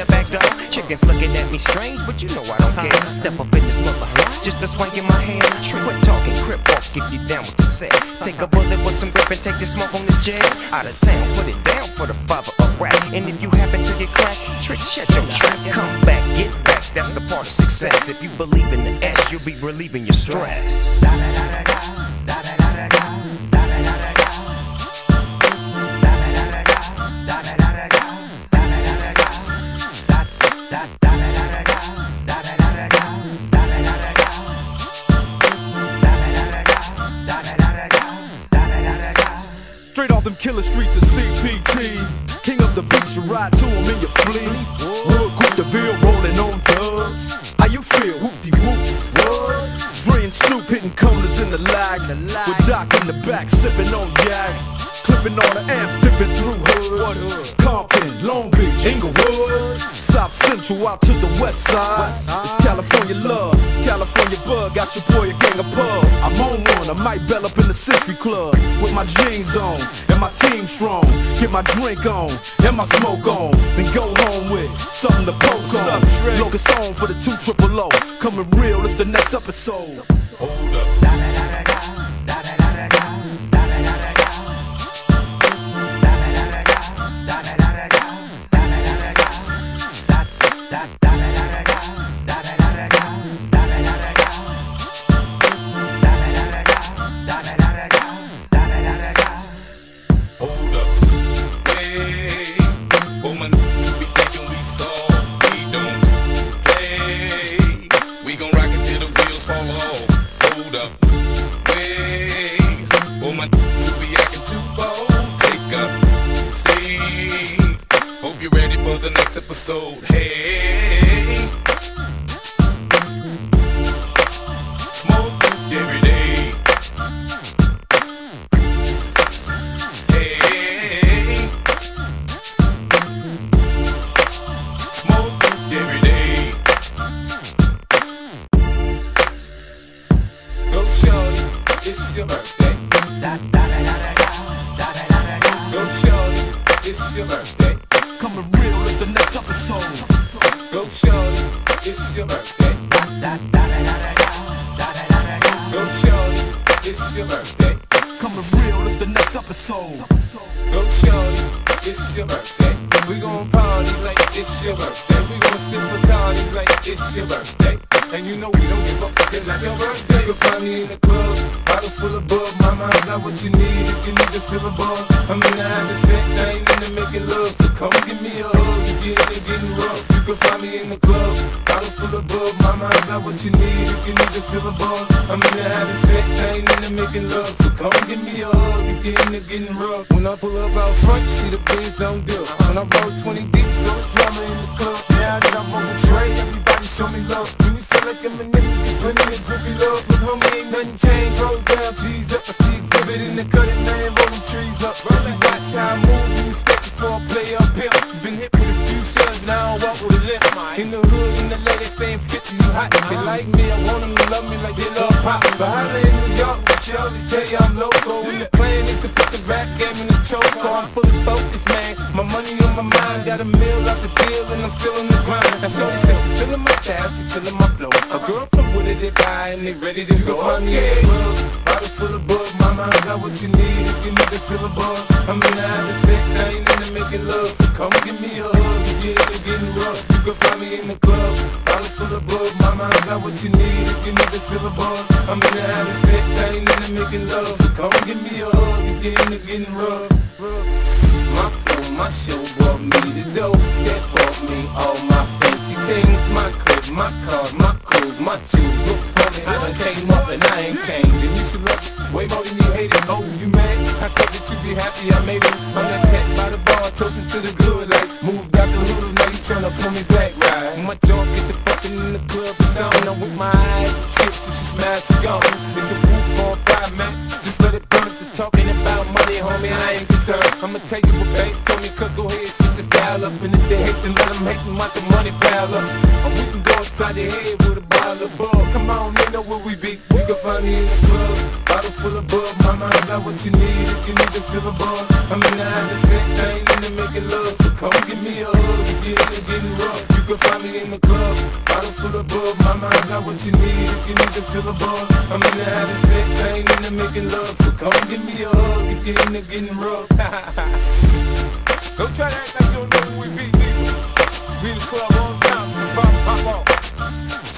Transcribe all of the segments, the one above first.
the back door. Chickens looking at me strange, but you know I don't care. Step up in this mother, just a swank in my hand. Quit talking, crip walk if you down with the set. Take a bullet with some grip and take the smoke on this jet. Out of town, put it down for the father of rap. And if you happen to get cracked, trick, shut your trap. Come back, get back, that's the part of success. If you believe in the S, you'll be relieving your stress. Killer streets of CPT. King of the you ride to him in your fleet. Wood, Coupe de Ville, rolling on dubs. How you feel? Whoopty whoop. What? Dre Snoop hitting corners in the lag. With Doc in the back, sipping on yak. Clipping all the amps, dipping through hood. Compton, Long Beach, Inglewood. South Central out to the west side. It's California love, it's California bug. Got your boy a gang of pub. I'm on one, I might bell up in the Century Club. With my jeans on and my team strong. Get my drink on and my smoke on. Then go home with something to poke on. Locus on for the two triple O. Coming real, it's the next episode. Hold up. Rock it till the wheels fall off. Hold up. Hey, for my niggas be acting too bold, take up. See, hope you're ready for the next episode. Hey, And the plan is to put the rap game in the choke. I'm fully focused, man. My money on my mind, got a meal out the deal, and I'm still on the grind. Now, Shorty says she feeling my style, she feeling my flow. A girl from Wooded, they buy, and they ready to go. I'm in club, bottle full of bug. Mama, I got what you need if you need to feel a buzz. I'm in the having sex, I ain't into making love. So come give me a hug, if you're into getting rough. You can find me in the club, bottle full of bug. Mama, I got what you need if you need to feel a buzz. I'm in the having sex, I ain't into making love finna get rough. My phone, my show bought me the dough. That bought me all my fancy things. My crib, my car, my clothes, my shoes. I done came up and I ain't changing. You should love way more than you hate it. Oh, you mad? I thought that you be happy I made it. I'm that cat by the bar, toasting to the And let them hate, them the money pile up. Or we can go inside your head with a bottle of bug. Come on, they know where we be. We can find me in the club. Bottle full of bug, mama, I got what you need if you need to feel a buzz. I'm in the having sex, I ain't into making love. So come give me a hug, if you're into getting rough. You can find me in the club. Bottle full of bug, mama, I got what you need if you need to feel a buzz. I'm in the having sex, I ain't into making love. So come give me a hug if you're into getting rough. Don't try to act like you don't know who we be, nigga. We the club on time, pop, pop off.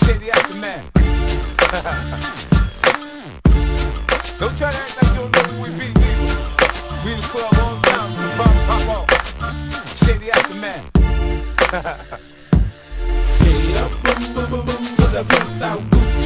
Shady aftermath. Don't try to act like you don't know who we be, nigga. We the club on time, pop, pop off. Shady aftermath. Get up, boom, boom, boom, boom, with a pimped out Gucci, Gu-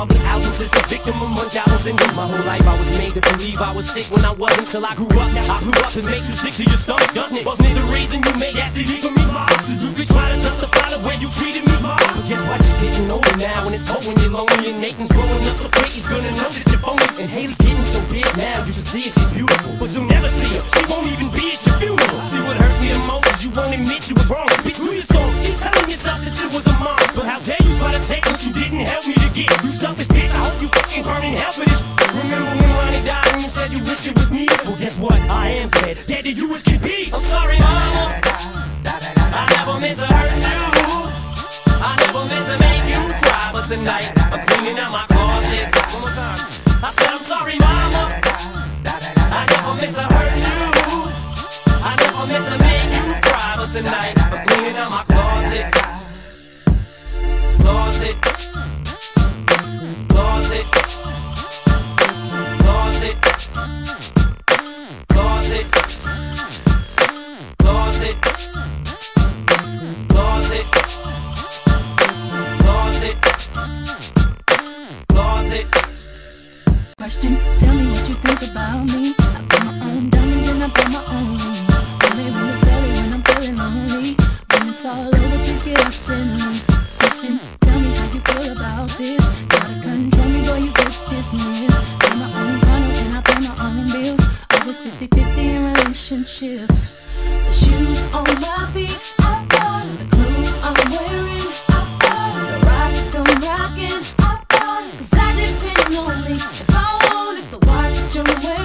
public houses is the victim of Munchausen's and you. My whole life I was made to believe I was sick when I wasn't till I grew up. Now I grew up It makes you sick to your stomach, doesn't it? Wasn't it the reason you made that CD for me, mom. So you could try to justify the way you treated me, ma. But guess what? You're getting older now and it's cold when you're lonely and Nathan's growing up so quick he's gonna know that you're phony. And Hailie's getting so big now you should see it. She's beautiful, but you'll never see her. She won't even be at your funeral. See what hurts me the most is you won't admit you was wrong. Bitch, do your song. Keep telling yourself that you was a mom, but how dare you try to take but you didn't help me to get You selfish bitch, I hope you fucking burn in hell for this. Remember when Ronnie died and you said you wish it was me? Well guess what, I am dead, dead to you as can be I'm sorry mama, I never meant to hurt you. I never meant to make you cry, but tonight I'm cleaning out my closet. One more time. I said I'm sorry mama, I never meant to hurt you. I never meant to make you cry, but tonight I'm cleaning out my closet. Closet. Closet. Closet. Closet. Closet. Closet. Closet. Closet. Question, tell me what you think about me. I my own diamonds and I put my own. Only when it's early when I'm feeling lonely. When it's all over, please get up in me you feel about this. Gotta control me boy. you get dismissed. Pay my own funnel and I pay my own bills. I was 50 50 in relationships. The shoes on my feet, I bought. The clothes I'm wearing, I bought. The rock I'm rocking, I bought. Cause I depend on me. If I want it, the watch I'm wearing.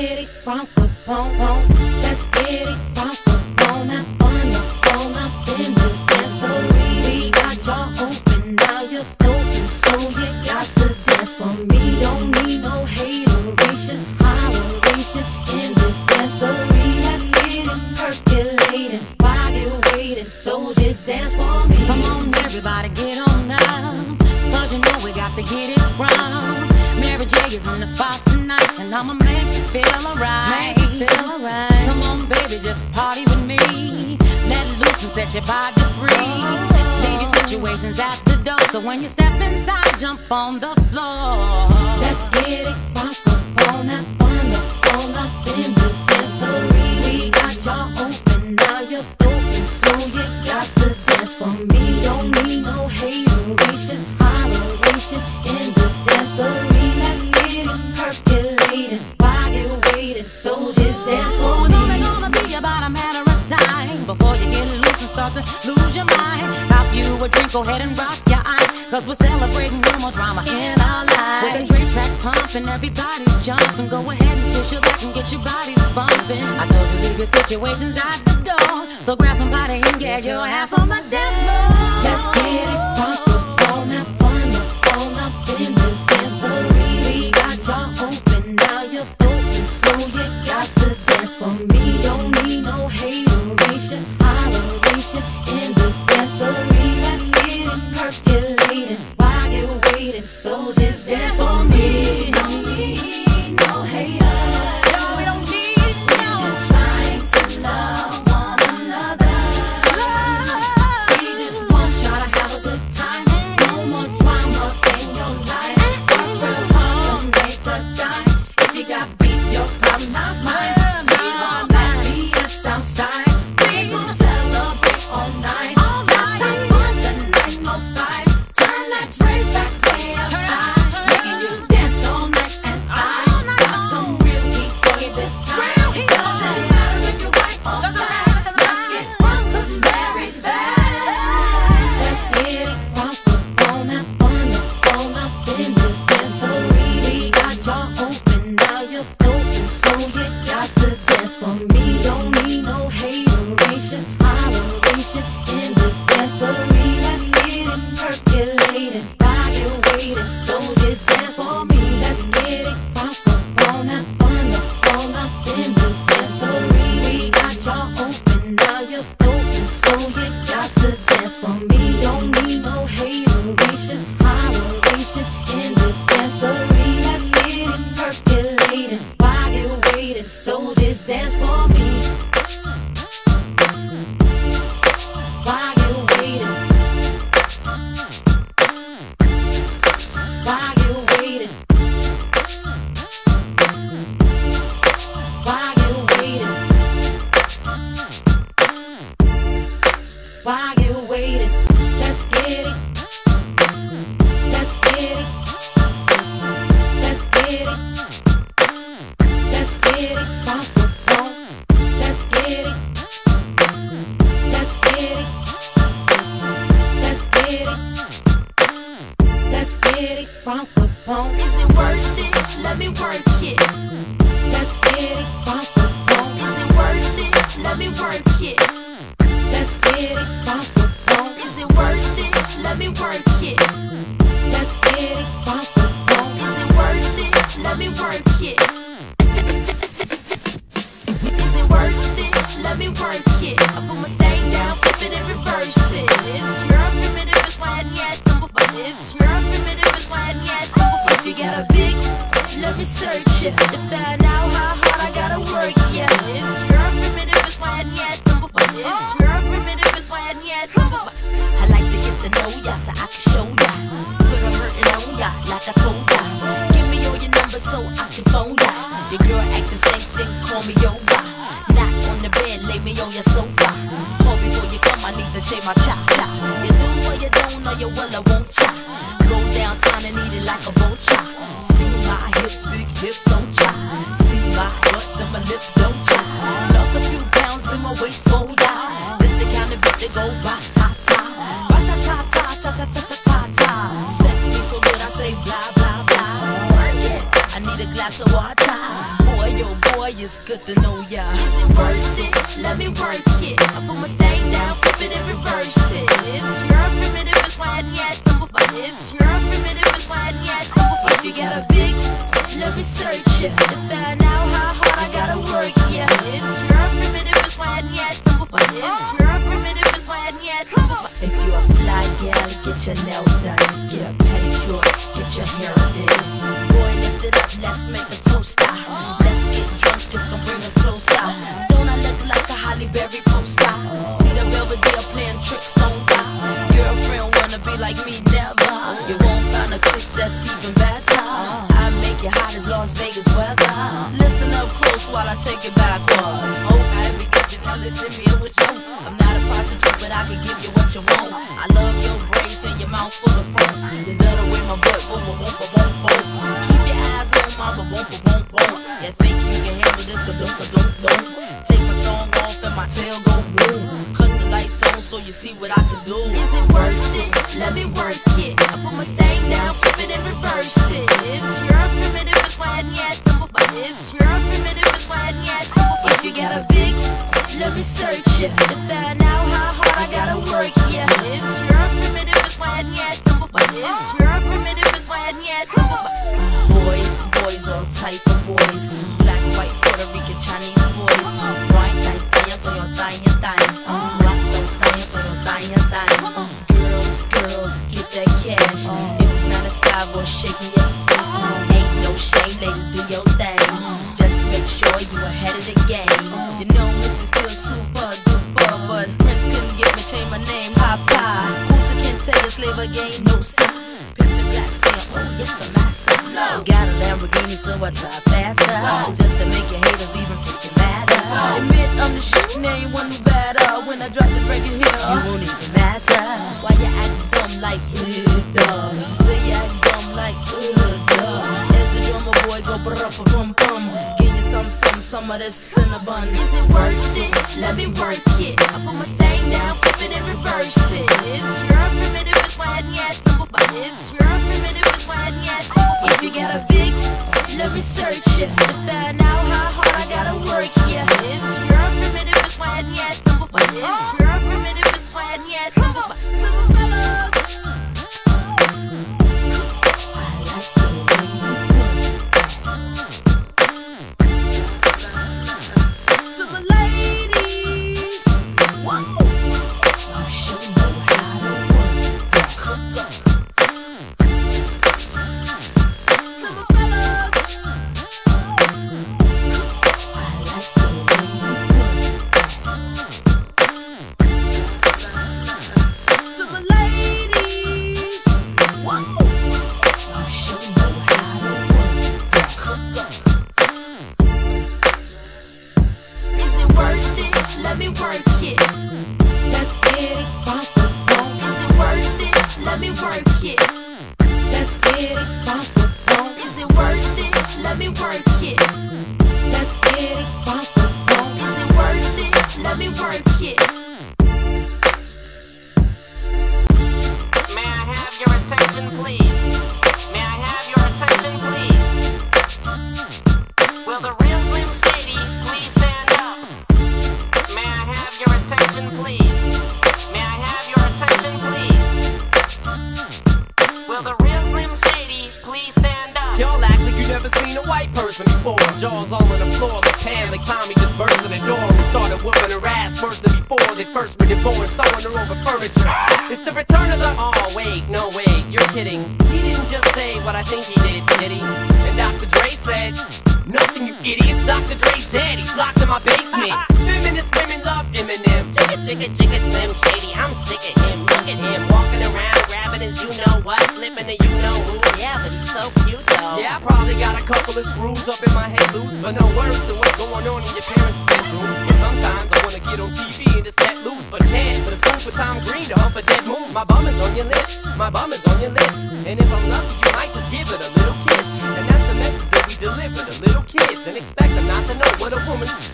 Get it. Bump, bump, bump. Let's get it. Bump, Let's get it from the bone. Is it worth it? Let me work it. Let's get it from the bone. Is it worth it? Let me work it. bun. Is it worth it? Let me work it. I put my thing down, flip it and reverse it. Is your primitive with my head yet? Is your primitive with my head yet? If you got a big, let me search it to find out how hard I gotta work yeah. Is your primitive with my head yet? Is your primitive with my head yet? Come on, over furniture. It's the return of the. Oh wait, no wait, you're kidding. He didn't just say what I think he did, did he? And Dr. Dre said, Nothing, you idiots. Dr. Dre's dead. He's locked in my basement. Feminist women love Eminem. Chicka, chicka, chicka, Slim Shady. I'm sick of him. Look at him walking around, grabbing his you know what, flipping the you know who. Yeah, but he's so cute though. Yeah, I probably got a couple of screws up in my head loose, but no worse than what's going on in your parents' bedroom. But sometimes I wanna get on TV and just let loose, but can't. But it's for Tom Green to hump a dead move. My bum is on your lips, my bum is on your lips, and if I'm lucky, you might just give it a little kiss. And deliver to little kids, and expect them not to know what a woman is.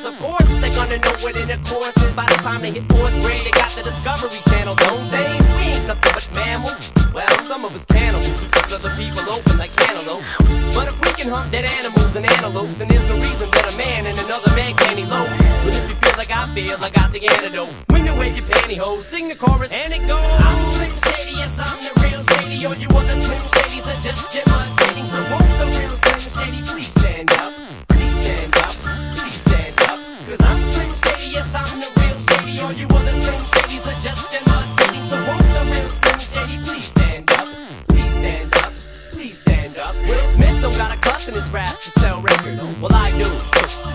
Of course, they're gonna know what intercourse is by the time they hit fourth grade. They got the Discovery Channel, don't they? We ain't nothing but mammals. Well, some of us cannibals who cut other people open like cantaloupes. But if we can hunt dead animals and antelopes, then there's no reason that a man and another man can't elope. But if you feel like I feel, I got the antidote. When you wear your pantyhose, sing the chorus, and it goes. I'm Slim Shady, yes, I'm the real Shady. All you other Slim Shadys are just imitating. So won't the real Slim Shady please stand up? Please stand up, please stand up. Cause I'm Slim Shady, yes, I'm the real Shady. All you other Slim Shadys are just imitating. So won't the real Slim Shady please stand up? Please stand up, please stand up. Will Smith don't got a cuss in his raps to sell records. Well, I do.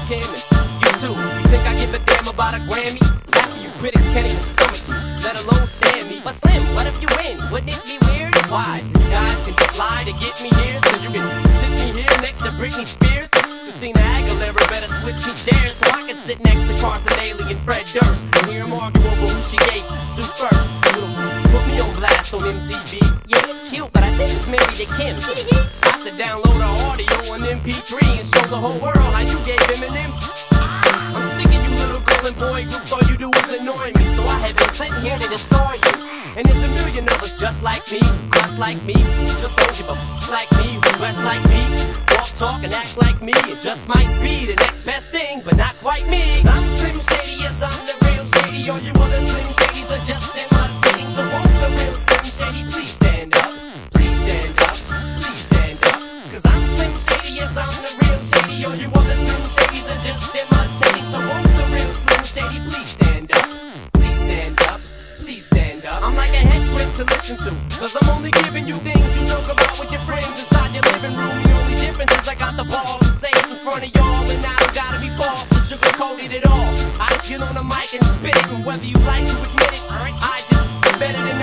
Kim and you too. You think I give a damn about a Grammy? Half of you critics can't even stomach me, let alone stand me. But Slim, what if you win? Wouldn't it be weird? Why? You guys can lie to get me here, so you can sit me here next to Britney Spears. Christina Aguilera better switch me chairs so I can sit next to Carson Daly and Fred Durst and hear them argue over who she gave to first. Put me on blast on MTV. Yeah, it's cute, but I think it's married to Kim. I should download her audio on MP3 and show the whole world how you gave him an M. I'm sick of you little girl and boy groups, all you do is annoy me. So I have been sitting here to destroy you. And there's a million of us just like me, just like me, just don't give a f- like me, dress like me, walk, talk, and act like me. It just might be the next best thing, but not quite me. I'm Slim Shady, yes, I'm the real Shady. All you other Slim Shadys are just imitating. So won't the real Slim Shady please stand up? Please stand up, please stand up. Cause I'm Slim Shady, yes, I'm the real Shady. All you other Slim Shadys are just imitating. So won't the real please stand up? Please stand up, please stand up. I'm like a head trip to listen to. Cause I'm only giving you things you talk about with your friends inside your living room. The only difference is I got the balls to say it in front of y'all. And I don't gotta be false or sugarcoated at all. I just get on the mic and spit it. And whether you like to admit it, I just better than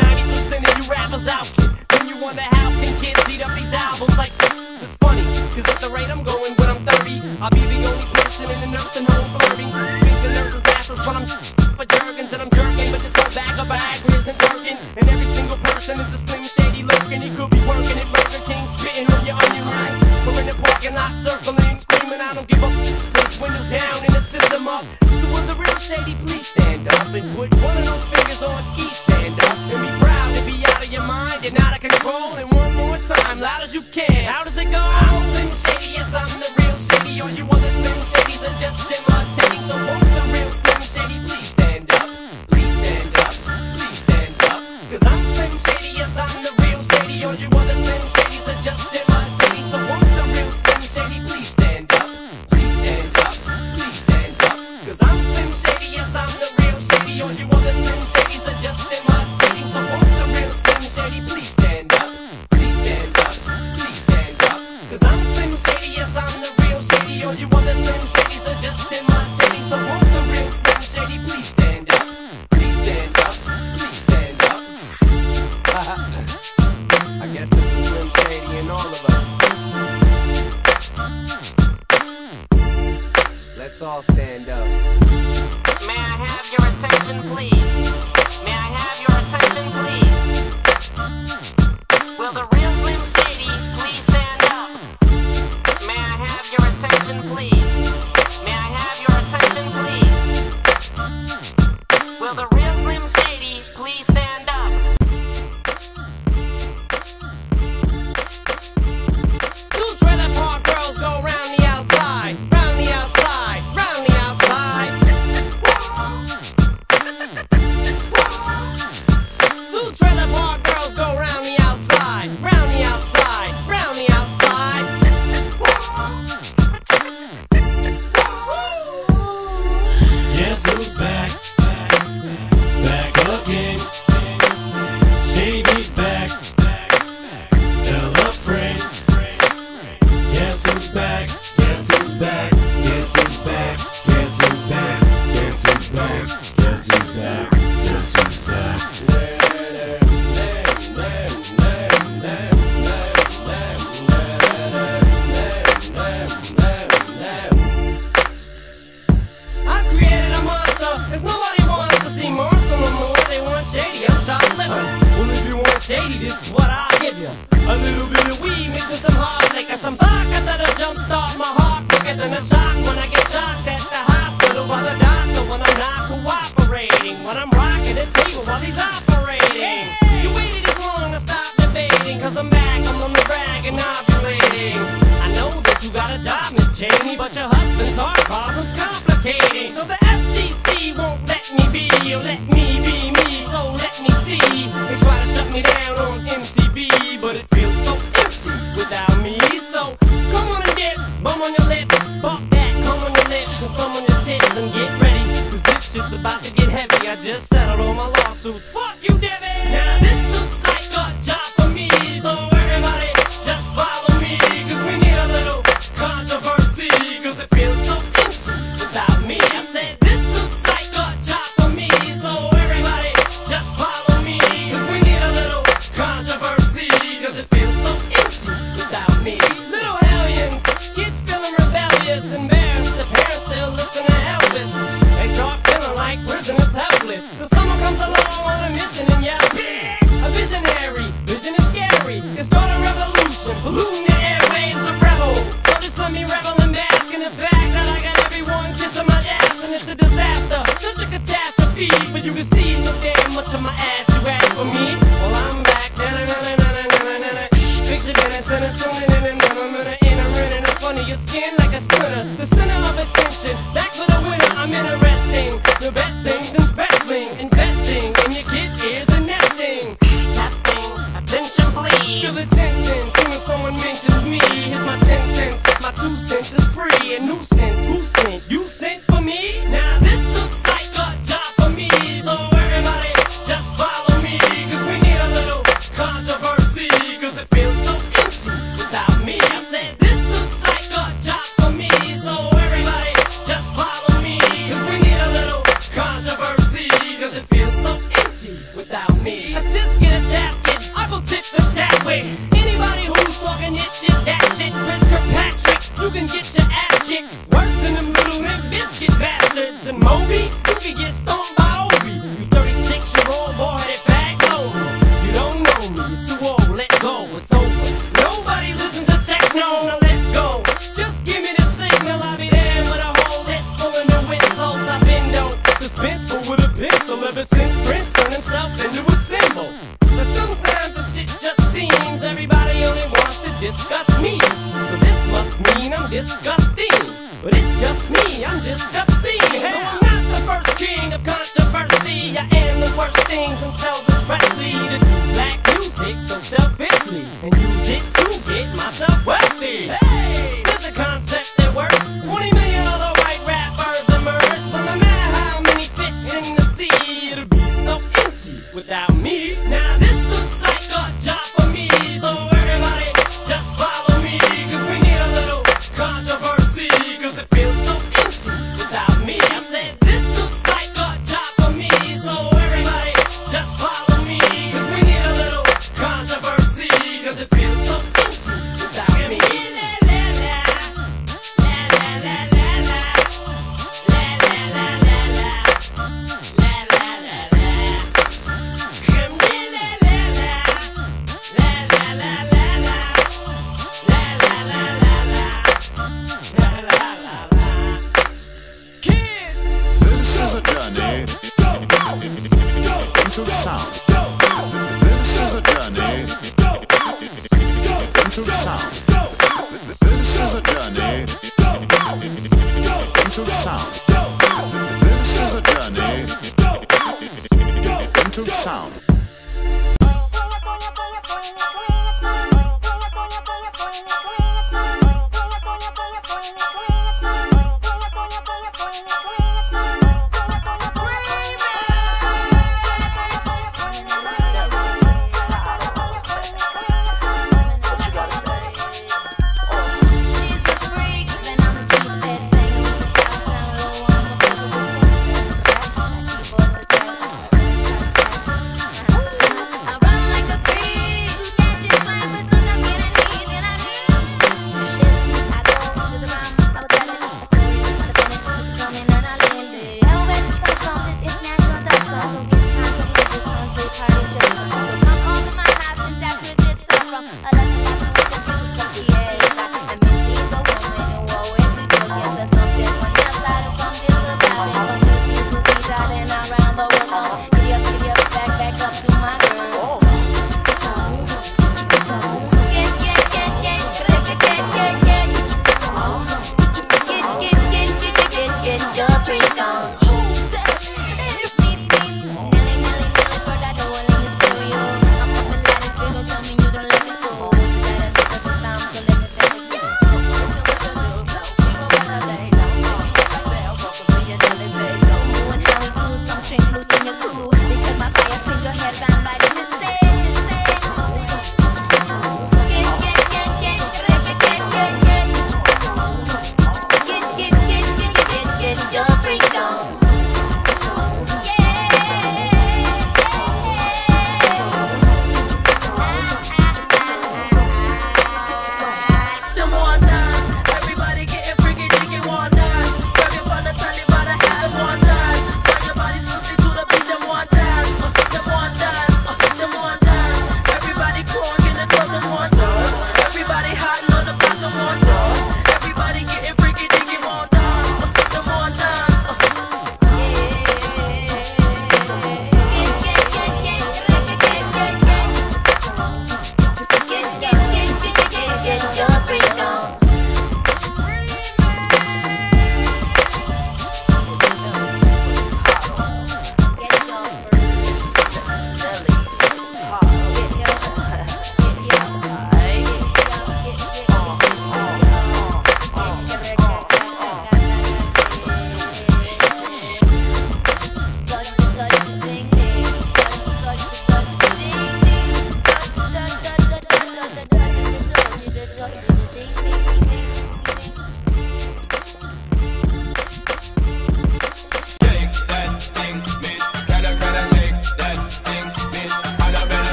90% of you rappers out. Then you wonder how can kids eat up these albums like this? Cause at the rate I'm going when I'm 30, I'll be the only person in the nursing home flirting. Beats and nurses' asses when I'm for jerkins and I'm jerking, but this whole bag of Viagra isn't working. And every single person is a slim shady lurking. He could be working at Burger King, spitting on your onion rings. Or in the parking lot circling, screaming, I don't give a f- Put his windows down and the system up the real shady, please stand up and put one of those fingers on each stand up and be proud to be out of your mind and out of control. And one more time, loud as you can. How does it go? I'm Slim Shady, yes, I'm the real Shady. All you other Slim Shadys are just imitating. So won't the real Slim Shady please stand up? Please stand up, please stand up. Cause I'm Slim Shady, yes, I'm please. Feel attention, soon as someone mentions me. Here's my ten cents, my two cents is free. A nuisance, who sent? You sent for me?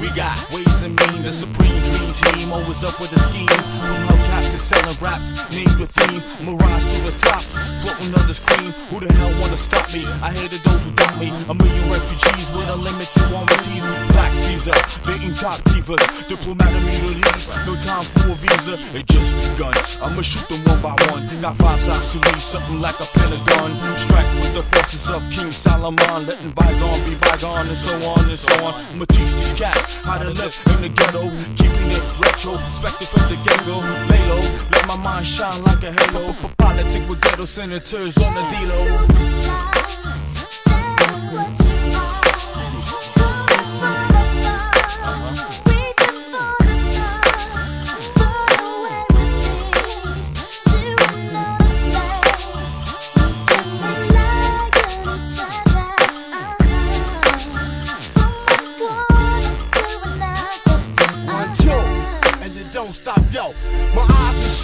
We got team always up with a scheme. From Hellcat to selling raps, name the theme. Mirage to the top, floating on the screen. Who the hell wanna stop me? I hated those who doubt me. A million refugees with unlimited warranties. Black Caesar, dating top divas. Diplomatic East, no time for a visa. It just begun. I'ma shoot them one by one. Got five sides to read, something like a pentagon. Strike with the forces of King Solomon, letting bygone be bygone, and so on and so on. I'ma teach these cats how to live in the ghetto, keeping it retro, expected from the get-go. Lay low, let my mind shine like a halo. Politic with ghetto senators on the D-Lo.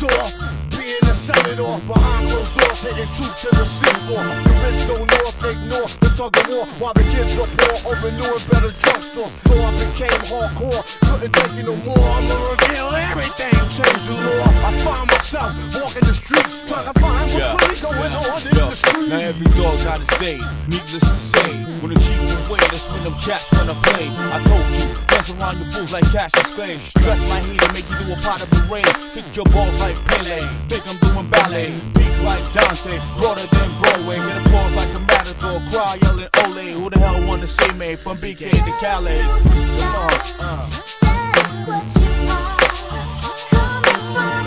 Sore, being a senator behind closed doors, taking truth to the C4. The rich don't north, ignore the tug of war while the kids are poor, open new and better drugstores. So I became hardcore, couldn't take it no more. I'ma reveal everything, change the law. I find myself walking the streets, trying to find what's really going on in Yo, the streets. now every dog got his day. Needless to say, when the chief away, that's when them cats wanna play. I told you, dance around your fools like Cassius Clay. Stretch my heat and make you do a pot of the rain Kick your balls like Pele. Think I'm doing ballet. Like Dante, broader than Broadway. Get applause like a matador. Cry yelling Ole. Who the hell wanna say me from BK to Calais? Come on, uh. Yeah,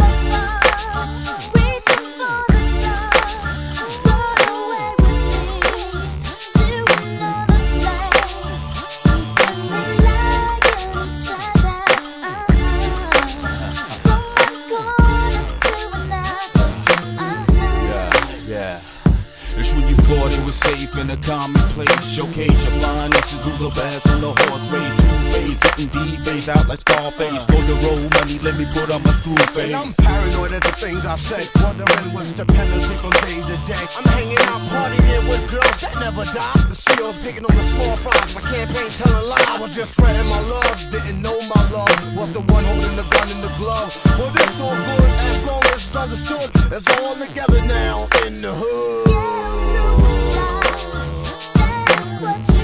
out like Scarface. Go the road money, let me put on my screw face. And I'm paranoid at the things I said, wondering what's the penalty from day to day. I'm hanging out partying with girls that never die. The CEO's picking on the small fries. My campaign telling lies. I was just spreading my love, didn't know my love was the one holding the gun in the glove. Well, it's all good as long as it's understood. It's all together now in the hood. Yeah, that's what